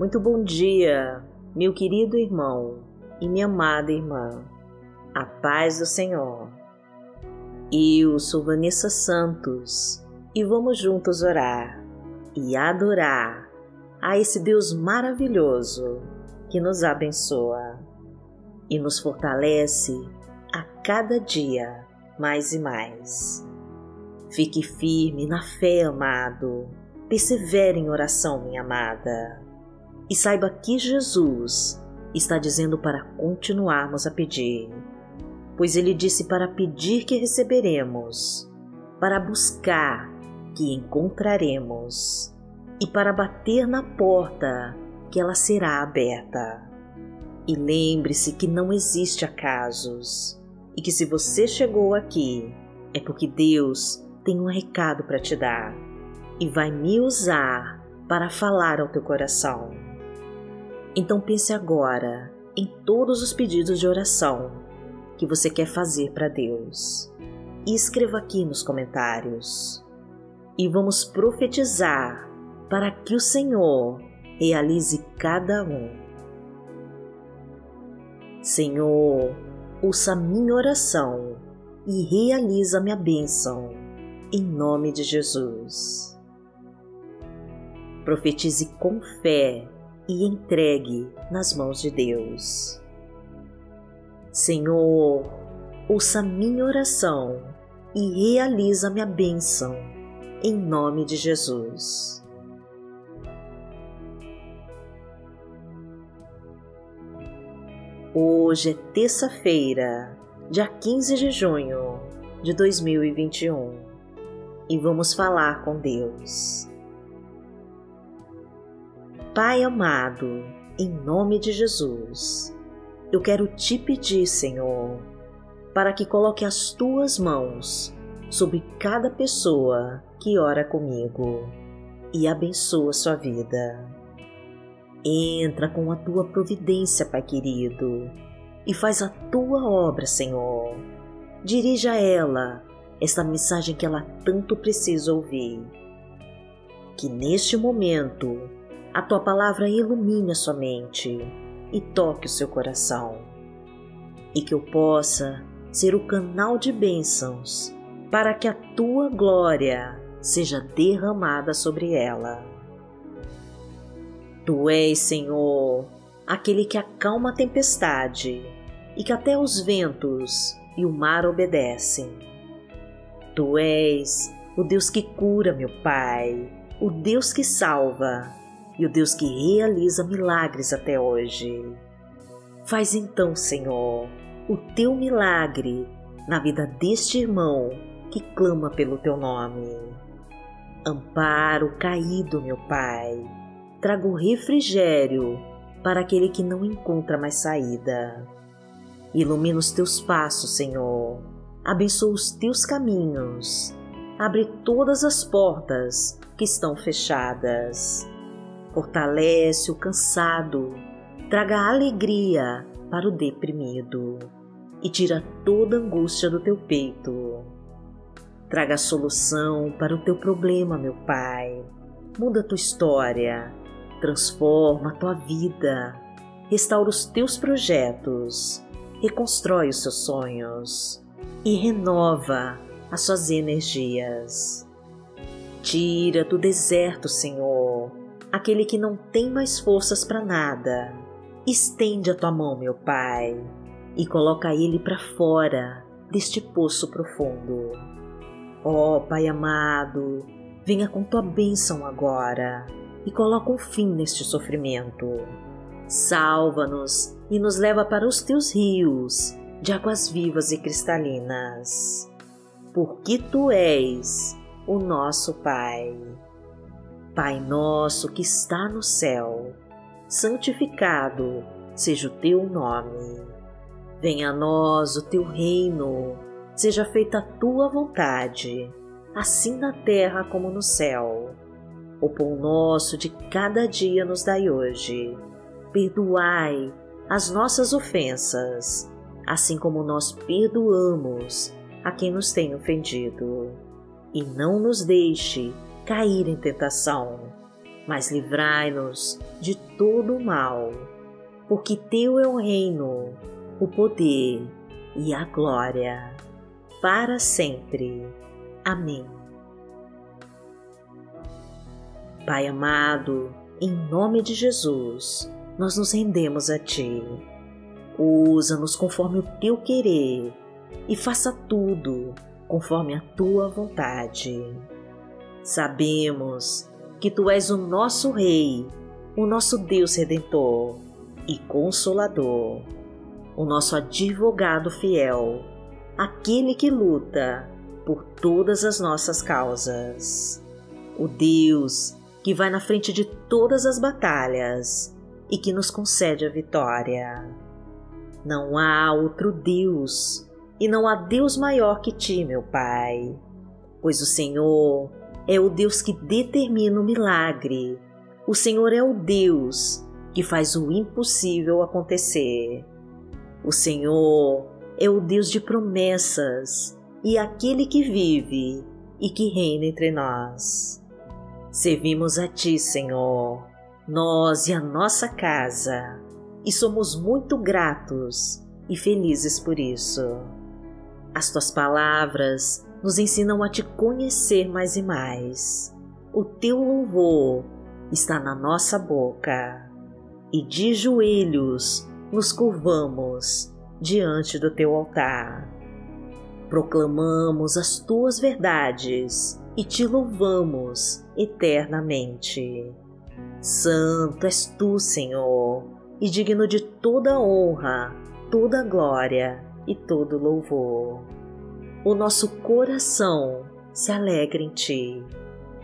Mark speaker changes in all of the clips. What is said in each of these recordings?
Speaker 1: Muito bom dia, meu querido irmão e minha amada irmã. A paz do Senhor. Eu sou Vanessa Santos e vamos juntos orar e adorar a esse Deus maravilhoso que nos abençoa e nos fortalece a cada dia mais e mais. Fique firme na fé, amado. Persevere em oração, minha amada. E saiba que Jesus está dizendo para continuarmos a pedir, pois ele disse para pedir que receberemos, para buscar que encontraremos e para bater na porta que ela será aberta. E lembre-se que não existe acasos e que se você chegou aqui é porque Deus tem um recado para te dar e vai me usar para falar ao teu coração. Então pense agora em todos os pedidos de oração que você quer fazer para Deus e escreva aqui nos comentários. E vamos profetizar para que o Senhor realize cada um. Senhor, ouça minha oração e realiza minha bênção, em nome de Jesus. Profetize com fé e entregue nas mãos de Deus. Senhor, ouça minha oração e realiza minha bênção, em nome de Jesus. Hoje é terça-feira, dia 15 de junho de 2021 e vamos falar com Deus. Pai amado, em nome de Jesus, eu quero te pedir, Senhor, para que coloque as tuas mãos sobre cada pessoa que ora comigo e abençoa sua vida. Entra com a tua providência, Pai querido, e faz a tua obra, Senhor. Dirija a ela esta mensagem que ela tanto precisa ouvir. Que neste momento a tua palavra ilumine a sua mente e toque o seu coração, e que eu possa ser o canal de bênçãos para que a tua glória seja derramada sobre ela. Tu és, Senhor, aquele que acalma a tempestade e que até os ventos e o mar obedecem. Tu és o Deus que cura, meu Pai, o Deus que salva e o Deus que realiza milagres até hoje. Faz então, Senhor, o teu milagre na vida deste irmão que clama pelo teu nome. Ampara o caído, meu Pai. Traga o refrigério para aquele que não encontra mais saída. Ilumina os teus passos, Senhor. Abençoa os teus caminhos. Abre todas as portas que estão fechadas fortalece o cansado, traga alegria para o deprimido e tira toda angústia do teu peito. Traga solução para o teu problema, meu Pai. Muda a tua história, transforma a tua vida, restaura os teus projetos, reconstrói os seus sonhos e renova as suas energias. Tira do deserto, Senhor, aquele que não tem mais forças para nada. Estende a tua mão, meu Pai, e coloca ele para fora deste poço profundo. Ó oh, Pai amado, venha com tua bênção agora e coloca um fim neste sofrimento. Salva-nos e nos leva para os teus rios de águas vivas e cristalinas, porque tu és o nosso Pai. Pai nosso que está no céu, santificado seja o teu nome. Venha a nós o teu reino, seja feita a tua vontade, assim na terra como no céu. O pão nosso de cada dia nos dai hoje. Perdoai as nossas ofensas, assim como nós perdoamos a quem nos tem ofendido. E não nos deixe cair em tentação, mas livrai-nos de todo o mal, porque Teu é o reino, o poder e a glória, para sempre. Amém. Pai amado, em nome de Jesus, nós nos rendemos a Ti. Usa-nos conforme o Teu querer e faça tudo conforme a Tua vontade. Sabemos que Tu és o nosso Rei, o nosso Deus Redentor e Consolador, o nosso advogado fiel, aquele que luta por todas as nossas causas, o Deus que vai na frente de todas as batalhas e que nos concede a vitória. Não há outro Deus e não há Deus maior que ti, meu Pai, pois o Senhor é o Deus que determina o milagre. O Senhor é o Deus que faz o impossível acontecer. O Senhor é o Deus de promessas e aquele que vive e que reina entre nós. Servimos a Ti, Senhor, nós e a nossa casa, e somos muito gratos e felizes por isso. As Tuas palavras nos ensinam a Te conhecer mais e mais. O Teu louvor está na nossa boca, e de joelhos nos curvamos diante do Teu altar. Proclamamos as Tuas verdades e te louvamos eternamente. Santo és tu, Senhor, e digno de toda honra, toda glória e todo louvor. O nosso coração se alegra em ti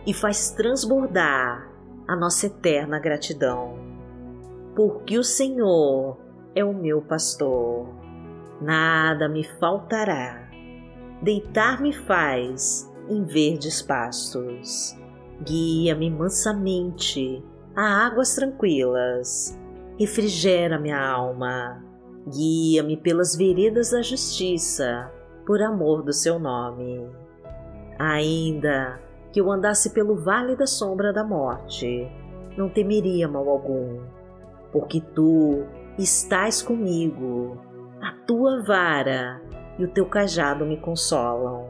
Speaker 1: e faz transbordar a nossa eterna gratidão. Porque o Senhor é o meu pastor, nada me faltará. Deitar-me faz em verdes pastos. Guia-me mansamente a águas tranquilas. Refrigera minha alma. Guia-me pelas veredas da justiça, por amor do seu nome. Ainda que eu andasse pelo vale da sombra da morte, não temeria mal algum, porque tu estás comigo, a tua vara e o teu cajado me consolam.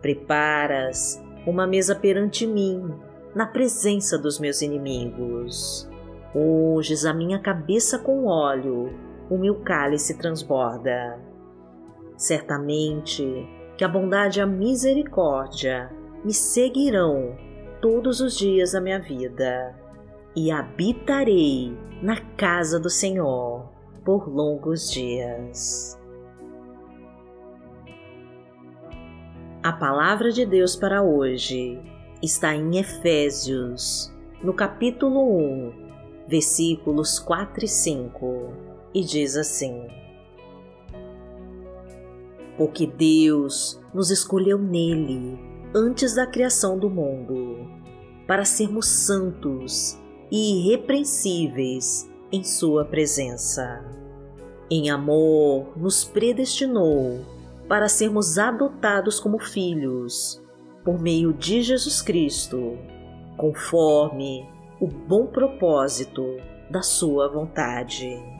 Speaker 1: Preparas uma mesa perante mim, na presença dos meus inimigos. Unges a minha cabeça com óleo, o meu cálice transborda. Certamente que a bondade e a misericórdia me seguirão todos os dias da minha vida, e habitarei na casa do Senhor por longos dias. A palavra de Deus para hoje está em Efésios, no capítulo 1, versículos 4 e 5, e diz assim: Porque Deus nos escolheu nele antes da criação do mundo, para sermos santos e irrepreensíveis em Sua presença. Em amor, nos predestinou para sermos adotados como filhos por meio de Jesus Cristo, conforme o bom propósito da Sua vontade.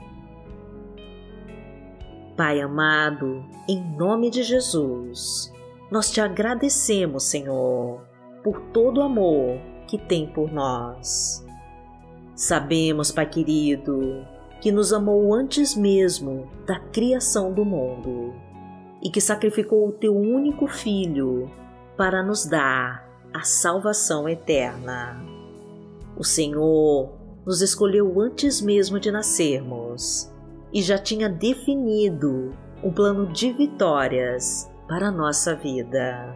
Speaker 1: Pai amado, em nome de Jesus, nós te agradecemos, Senhor, por todo o amor que tem por nós. Sabemos, Pai querido, que nos amou antes mesmo da criação do mundo e que sacrificou o teu único filho para nos dar a salvação eterna. O Senhor nos escolheu antes mesmo de nascermos e já tinha definido um plano de vitórias para a nossa vida.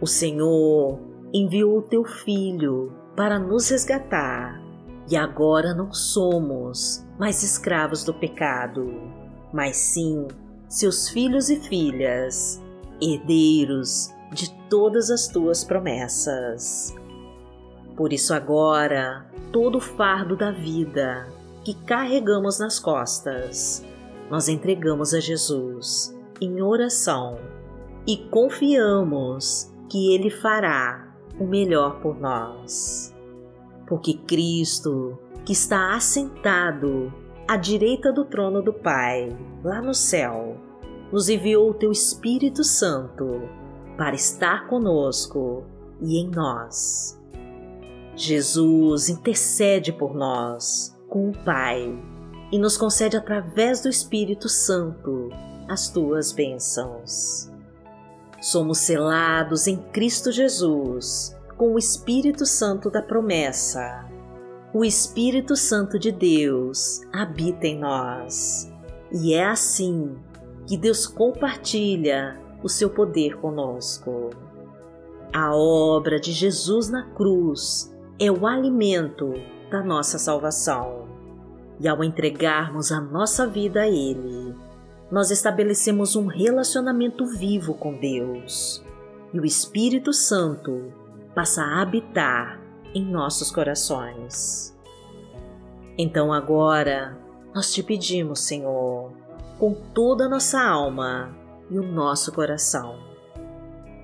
Speaker 1: O Senhor enviou o teu filho para nos resgatar e agora não somos mais escravos do pecado, mas sim seus filhos e filhas, herdeiros de todas as tuas promessas. Por isso, agora, todo o fardo da vida que carregamos nas costas, nós entregamos a Jesus em oração e confiamos que Ele fará o melhor por nós. porque Cristo, que está assentado à direita do trono do Pai, lá no céu, nos enviou o teu Espírito Santo para estar conosco e em nós. Jesus intercede por nós com o Pai e nos concede através do Espírito Santo as tuas bênçãos. Somos selados em Cristo Jesus com o Espírito Santo da promessa. O Espírito Santo de Deus habita em nós. E é assim que Deus compartilha o seu poder conosco. A obra de Jesus na cruz é o alimento da nossa salvação. E ao entregarmos a nossa vida a Ele, nós estabelecemos um relacionamento vivo com Deus. E o Espírito Santo passa a habitar em nossos corações. Então agora nós te pedimos, Senhor, com toda a nossa alma e o nosso coração.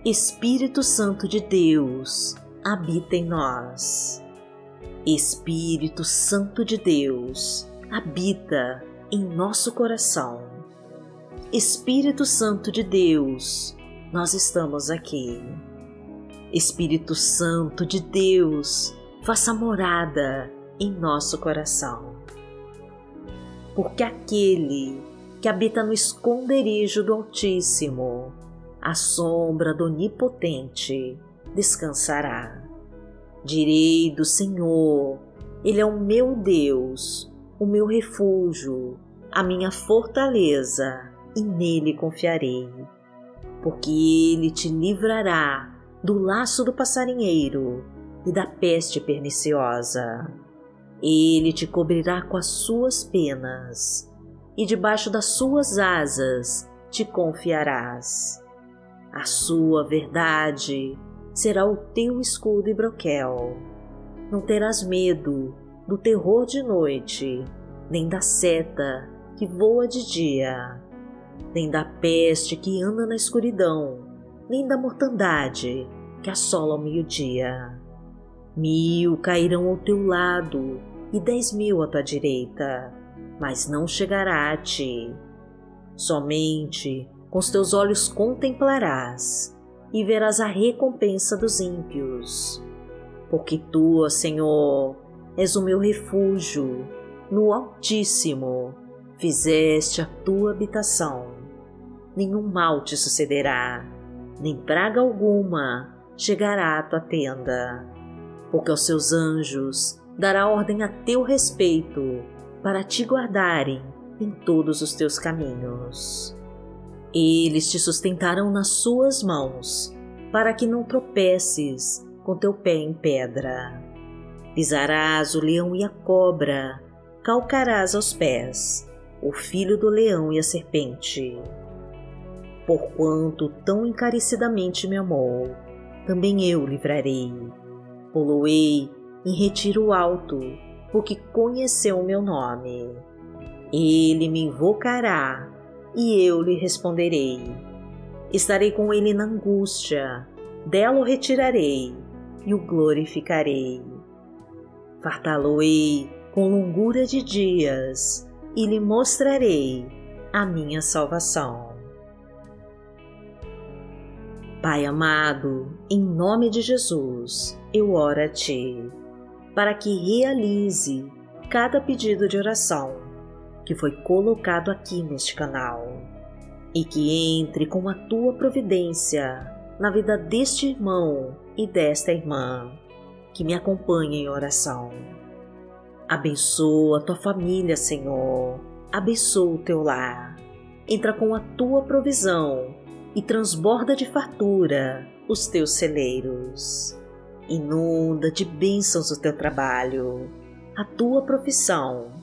Speaker 1: Espírito Santo de Deus, habita em nós. Espírito Santo de Deus, habita em nosso coração. Espírito Santo de Deus, nós estamos aqui Espírito Santo de Deus, faça morada em nosso coração. Porque aquele que habita no esconderijo do Altíssimo, a sombra do Onipotente, descansará. Direi do Senhor, Ele é o meu Deus, o meu refúgio, a minha fortaleza, e nele confiarei. Porque Ele te livrará do laço do passarinheiro e da peste perniciosa. Ele te cobrirá com as suas penas, e debaixo das suas asas te confiarás. A sua verdade será o teu escudo e broquel. Não terás medo do terror de noite, nem da seta que voa de dia, nem da peste que anda na escuridão nem da mortandade que assola ao meio-dia. Mil cairão ao teu lado e dez mil à tua direita, mas não chegará a ti. Somente com os teus olhos contemplarás e verás a recompensa dos ímpios. Porque tu, Senhor, és o meu refúgio, no Altíssimo fizeste a tua habitação. Nenhum mal te sucederá nem praga alguma chegará à tua tenda, porque aos seus anjos dará ordem a teu respeito para te guardarem em todos os teus caminhos. Eles te sustentarão nas suas mãos, para que não tropeces com teu pé em pedra. Pisarás o leão e a cobra, calcarás aos pés o filho do leão e a serpente porquanto tão encarecidamente me amou, também eu livrarei. Poloei em retiro alto, porque conheceu o meu nome. Ele me invocará e eu lhe responderei. Estarei com ele na angústia, dela o retirarei e o glorificarei. Fartá-lo-ei com longura de dias e lhe mostrarei a minha salvação. Pai amado, em nome de Jesus, eu oro a Ti, para que realize cada pedido de oração que foi colocado aqui neste canal e que entre com a Tua providência na vida deste irmão e desta irmã que me acompanha em oração. Abençoa a Tua família, Senhor, abençoa o Teu lar, entra com a Tua provisão e transborda de fartura os teus celeiros. Inunda de bênçãos o teu trabalho, a tua profissão.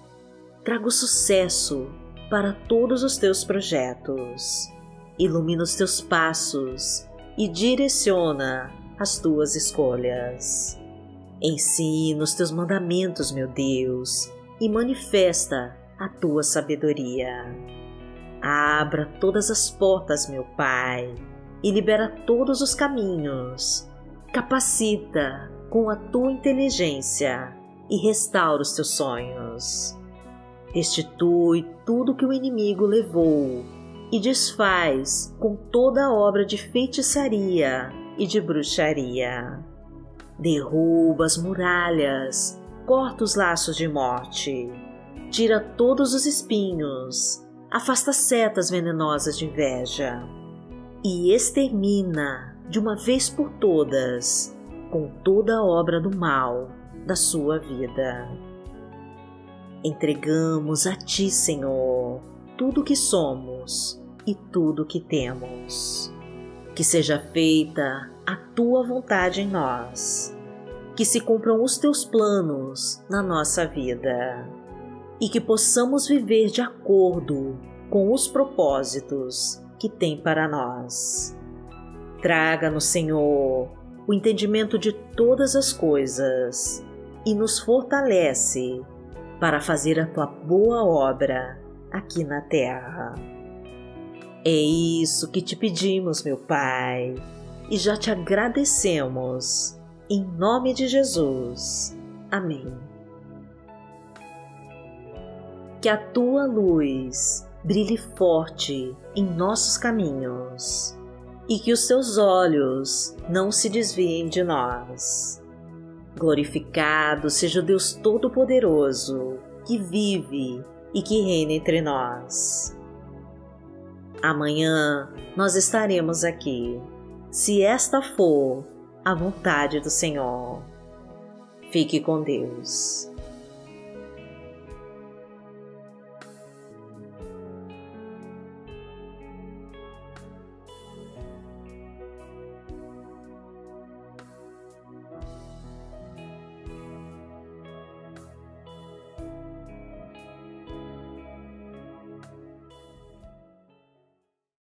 Speaker 1: Traga o sucesso para todos os teus projetos. Ilumina os teus passos e direciona as tuas escolhas. Ensina os teus mandamentos, meu Deus, e manifesta a tua sabedoria Abra todas as portas, meu Pai, e libera todos os caminhos. Capacita com a tua inteligência e restaura os teus sonhos. Restitui tudo que o inimigo levou e desfaz com toda a obra de feitiçaria e de bruxaria. Derruba as muralhas, corta os laços de morte, tira todos os espinhos, afasta setas venenosas de inveja e extermina de uma vez por todas com toda a obra do mal da sua vida. Entregamos a Ti, Senhor, tudo o que somos e tudo o que temos. Que seja feita a Tua vontade em nós, que se cumpram os Teus planos na nossa vida e que possamos viver de acordo com os propósitos que tem para nós. Traga-nos, Senhor, o entendimento de todas as coisas e nos fortalece para fazer a tua boa obra aqui na terra. É isso que te pedimos, meu Pai, e já te agradecemos. Em nome de Jesus. Amém. Que a tua luz brilhe forte em nossos caminhos e que os seus olhos não se desviem de nós. Glorificado seja o Deus Todo-Poderoso que vive e que reina entre nós. Amanhã nós estaremos aqui, se esta for a vontade do Senhor. Fique com Deus.